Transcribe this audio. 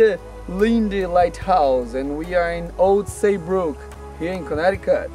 the Lindy Lighthouse and we are in Old Saybrook here in Connecticut.